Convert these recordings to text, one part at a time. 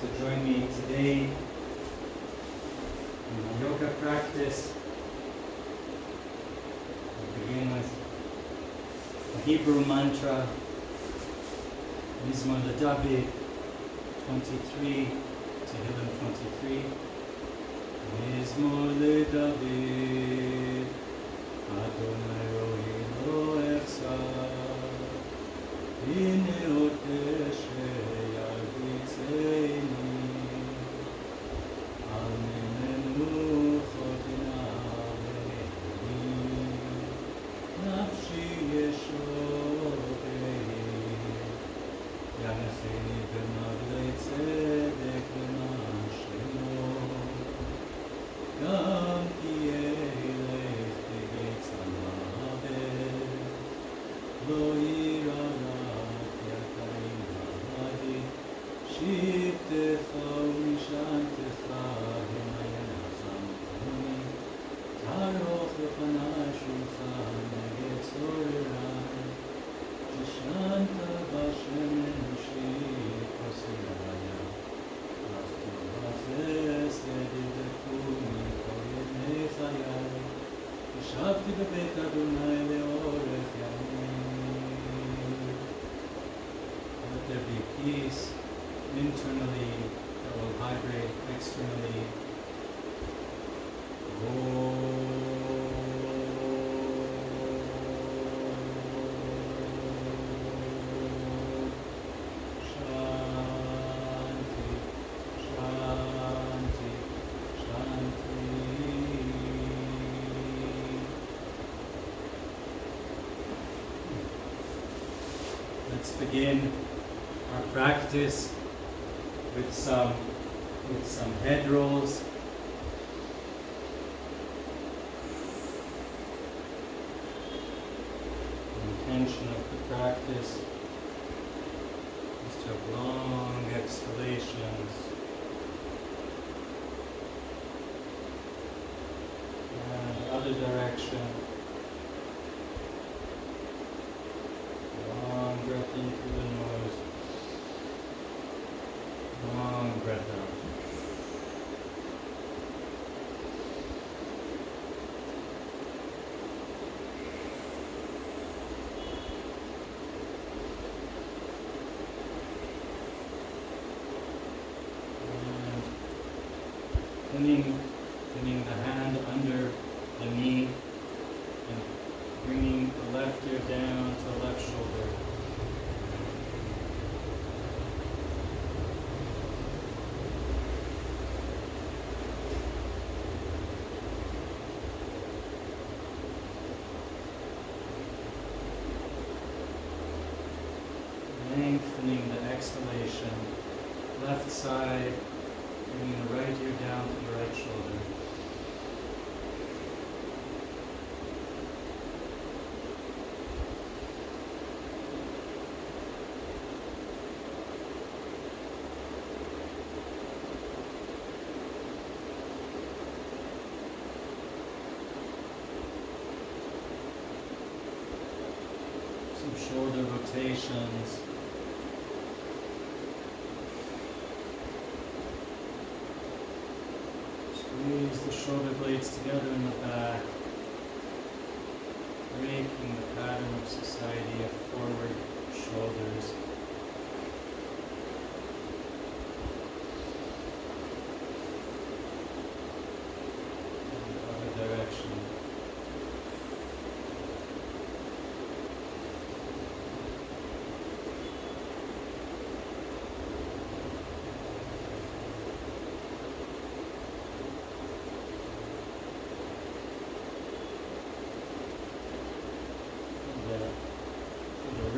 to join me today in my yoga practice. I'll begin with a Hebrew mantra, Mizmor David 23, Tehillim 23. Mizmor David, Adonai Rohi Lo Echsar, Hine begin our practice with some with some head rolls. The intention of the practice is to have long exhalations. And other direction.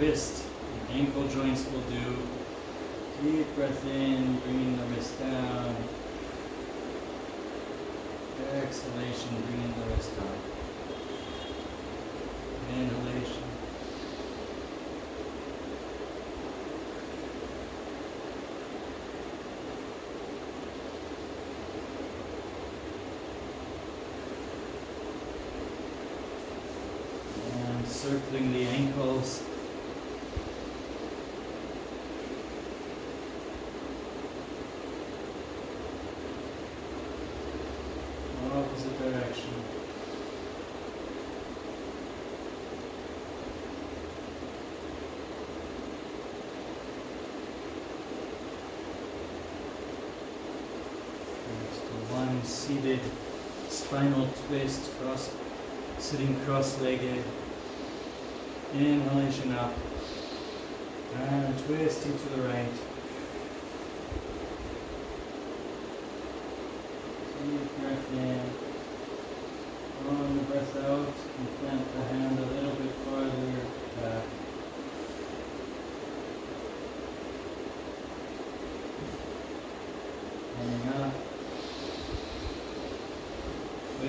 Wrist, the ankle joints will do. Deep breath in, bringing the wrist down. Exhalation, bringing the wrist up. Inhalation. And circling the ankles. Twist, cross, sitting cross-legged. Inhalation up. And twisting to the right. Deep breath in. On the breath out, and plant the hand a little bit farther back. Coming up.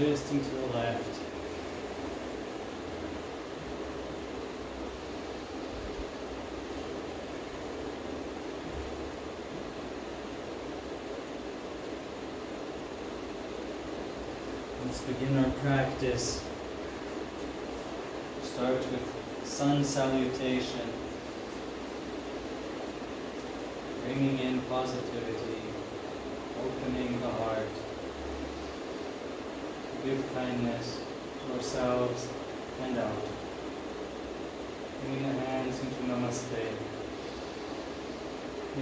Twisting to the left. Let's begin our practice. Start with sun salutation. Bringing in positivity, opening the heart. Give kindness to ourselves and out. Bringing the hands into Namaste.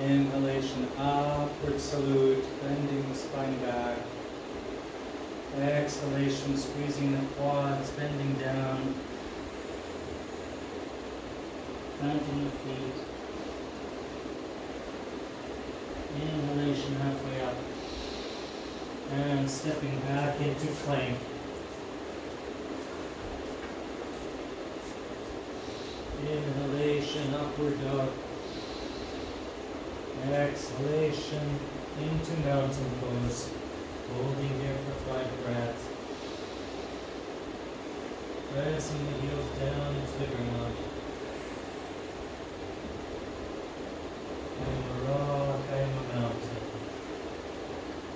Inhalation, upward salute, bending the spine back. Exhalation, squeezing the quads, bending down. Planting the feet. Inhalation halfway. And stepping back into plank. Inhalation, upward dog. Exhalation into mountain pose. Holding here for five breaths. Pressing the heels down into the ground. I'm a rock, I'm a mountain.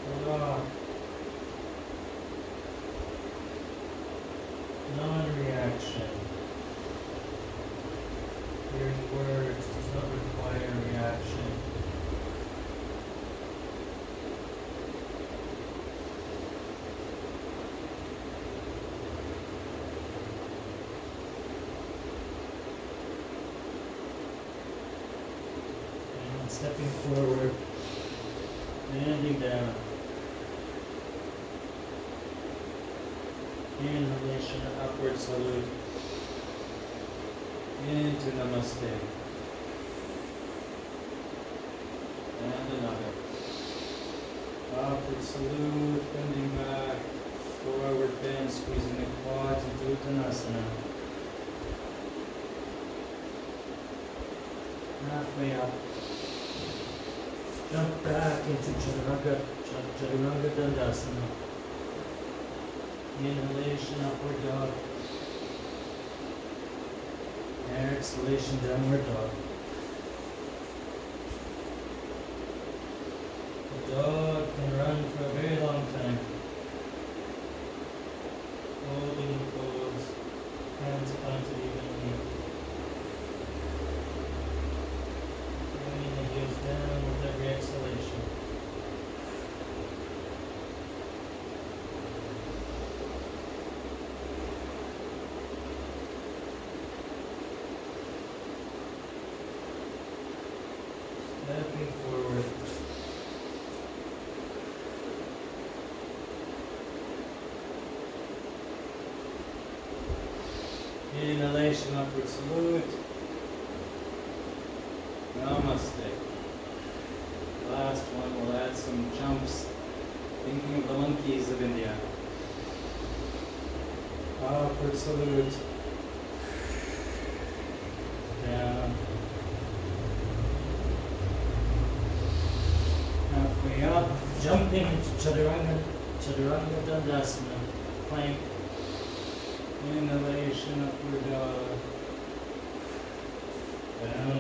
A rock. Non-reaction. Hearing words does not require reaction. And stepping forward, bending down. Inhalation, upward salute. Into Namaste. And another. Upward salute, bending back. Forward bend, squeezing the quads into Uttanasana. Halfway up. Jump back into Chaturanga, Ch- Chaturanga Dandasana. Inhalation, upward dog. Exhalation, downward dog. The dog can run for a very long time. Holding the pose, hands planted evenly. Bringing the heels down with every exhalation. Stepping forward. Inhalation, upward salute. Namaste. Last one, we'll add some jumps, thinking of the monkeys of India. Upward salute. Down. Halfway up, jumping into Chaturanga, Dandasana, plank. Inhalation, upward dog. Downward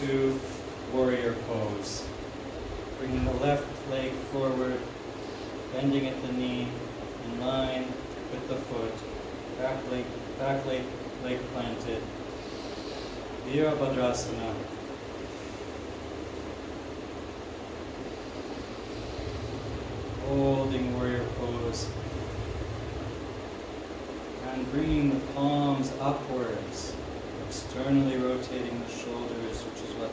into warrior pose. Bringing the left leg forward, bending at the knee, in line with the foot, back leg, back leg, leg planted. Virabhadrasana. Holding warrior pose. And bringing the palms upwards, externally rotating the shoulders, which is what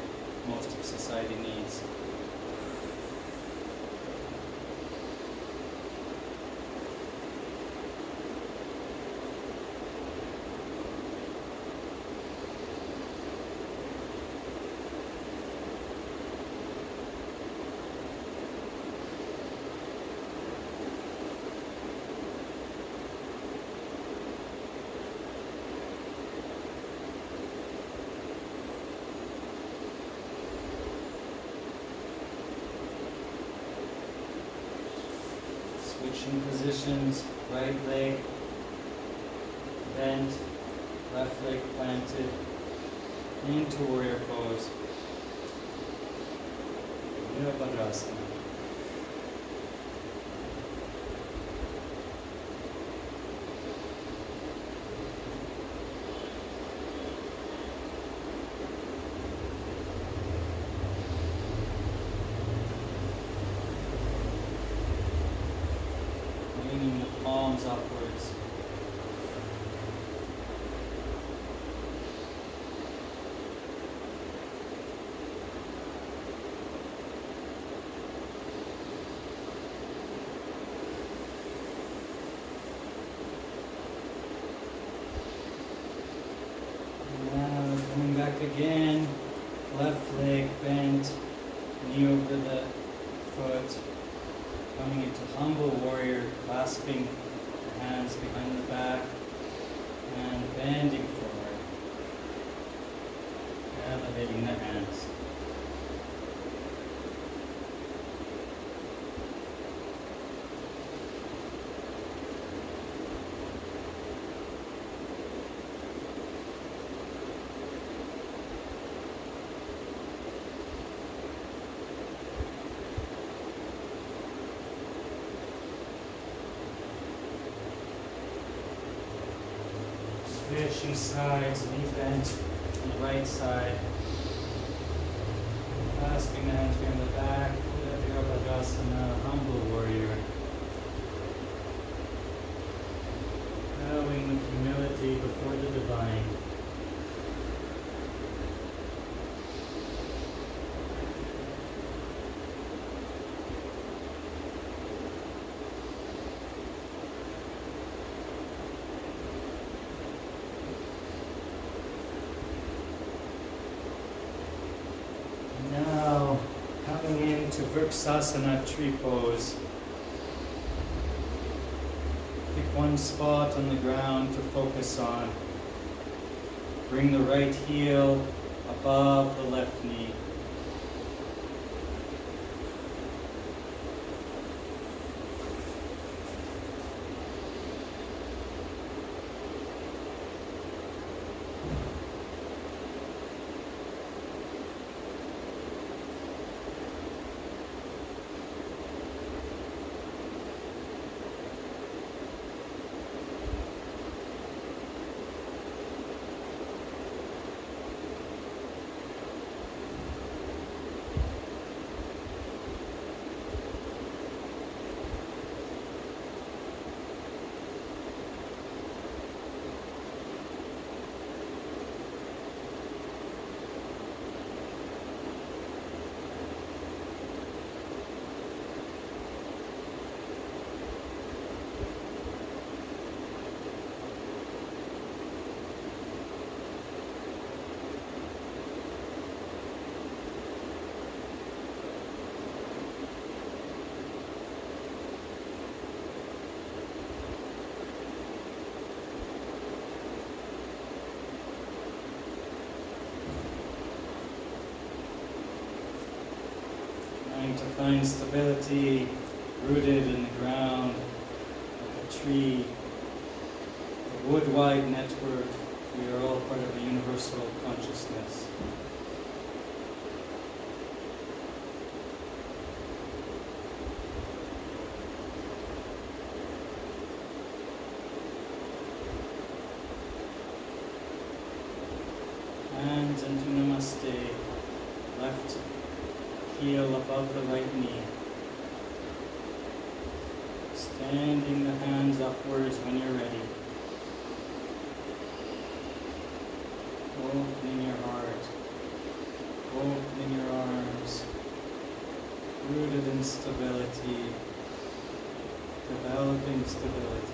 most of society needs. Positions, right leg bent, left leg planted, into warrior pose. Virabhadrasana. Bringing the palms upwards. Now coming back again, left leg bent, knee over the foot, coming into humble warrior, clasping the hands behind the back and bending forward, elevating the hands. Switching sides, knee bent on the right side. Clasping the hands behind the back, Virabhadrasana, humble warrior. Bowing with humility before the divine. Now, coming into Vrksasana tree pose. Pick one spot on the ground to focus on. Bring the right heel above the left knee. Find stability rooted in the ground like a tree. A wood-wide network, we are all part of a universal consciousness. Hands into Namaste. Left heel above the right knee. Extending the hands upwards when you're ready. Opening your heart. Opening your arms. Rooted in stability. Developing stability.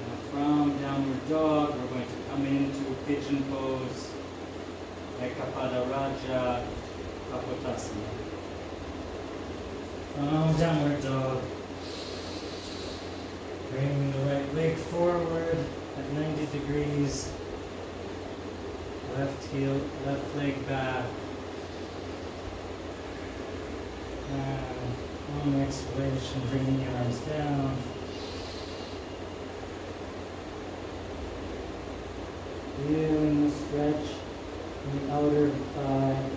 Now from downward dog, we're going to come into pigeon pose, Ekapada Raja, Kapotasana. From downward dog, bring the right leg forward at 90 degrees, left heel, left leg back. And on exhalation, bringing your arms down. Feeling the stretch in the outer thigh.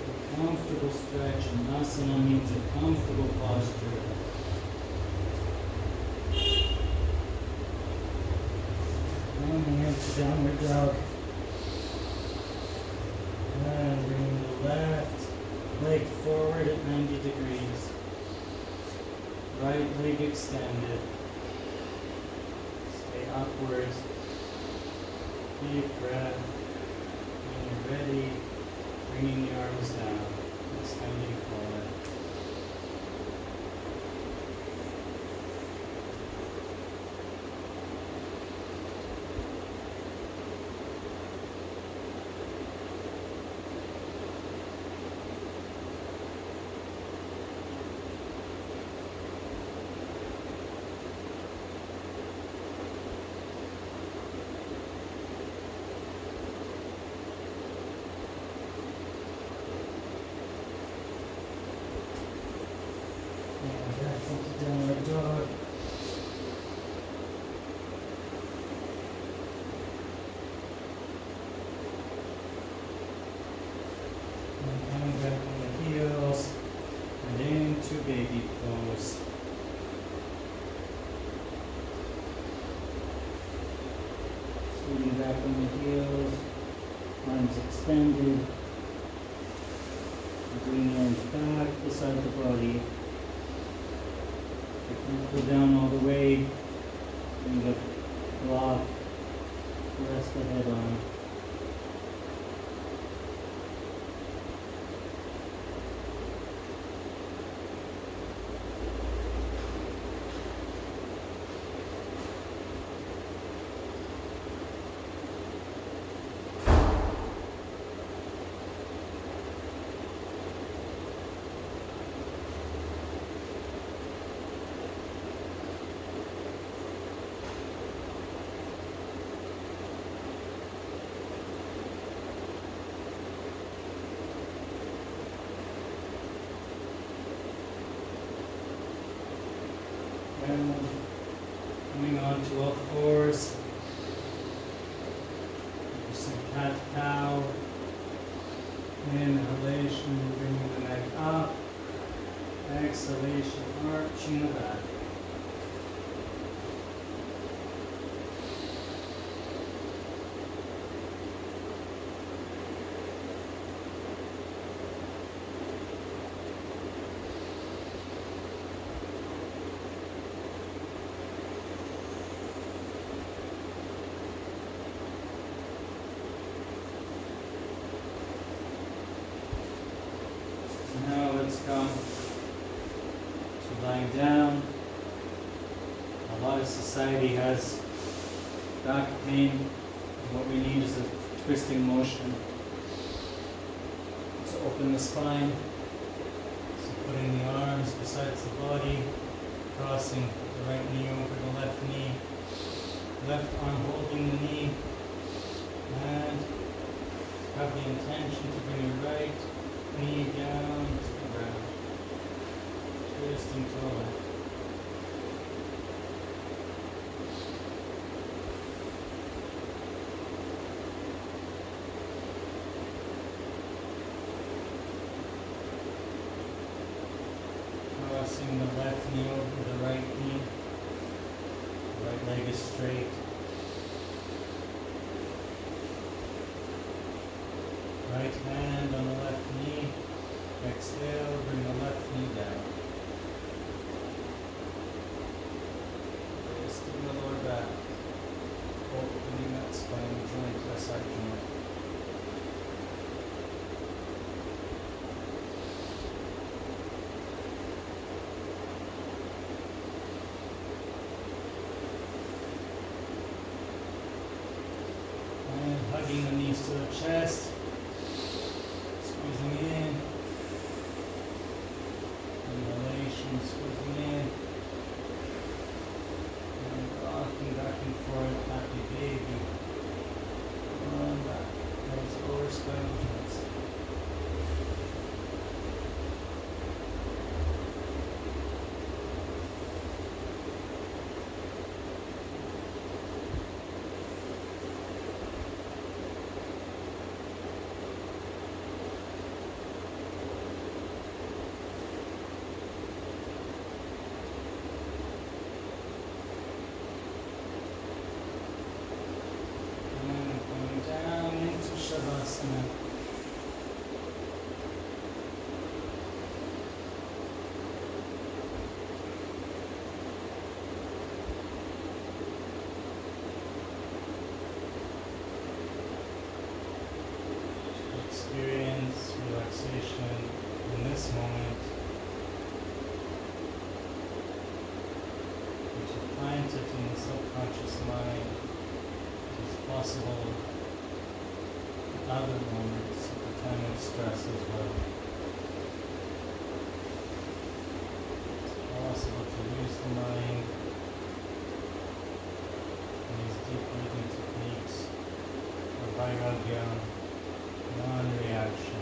A comfortable stretch, and asana means a comfortable posture. Coming into downward dog. And bring the left leg forward at 90 degrees. Right leg it. Stay upwards. Deep breath. When you're ready, bringing the arms down, extending forward. And back into downward dog. And coming back on the heels and into baby pose. Scooting back on the heels, arms extended. Bring the arms back beside the body. If you Go down all the way, bring the block, rest the head on. And coming on to all fours. Some cat cow. Inhalation, bringing the neck up. Exhalation, arching the back. come to lying down. A lot of society has back pain. What we need is a twisting motion. To open the spine. So putting the arms besides the body, crossing the right knee over the left knee, left arm holding the knee, and have the intention to bring your right knee down to the ground. Twisting to the left. In other moments at the time of stress as well. It's possible to use the mind in these deep breathing techniques or vairagya, non-reaction.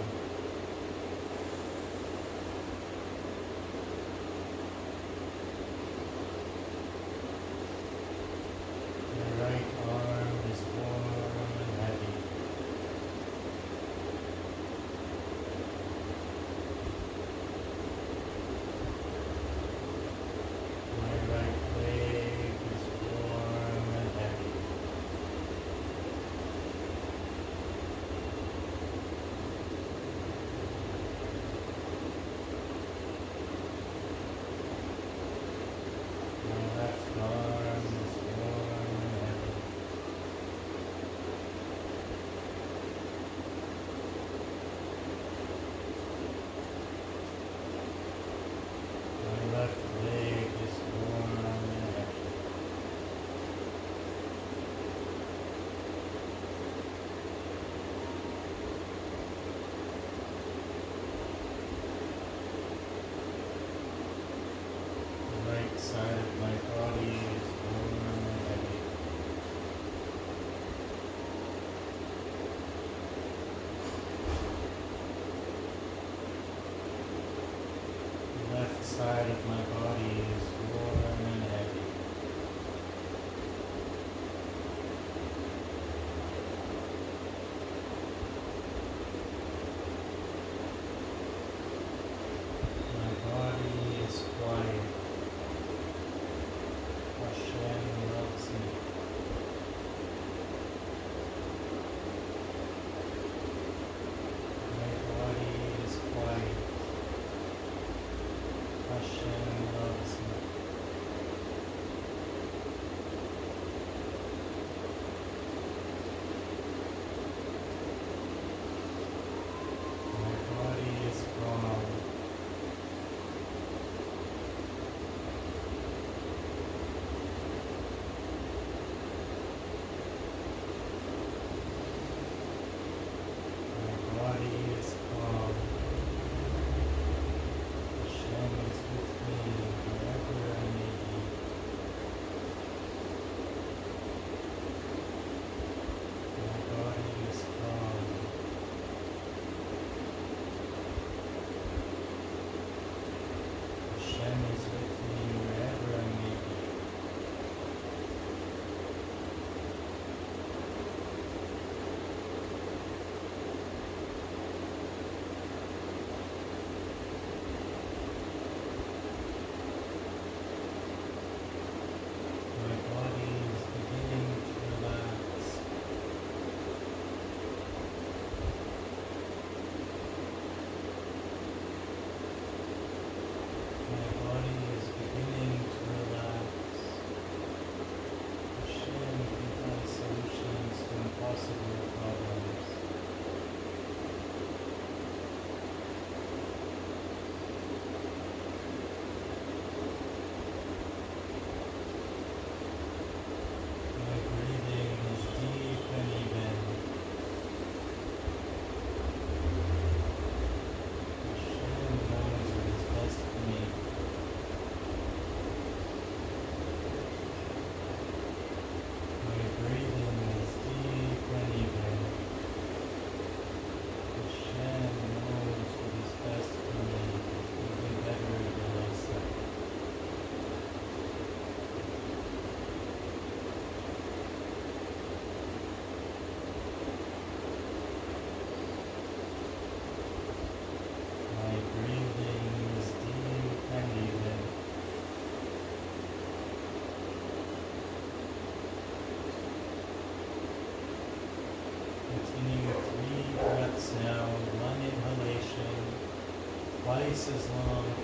Twice as long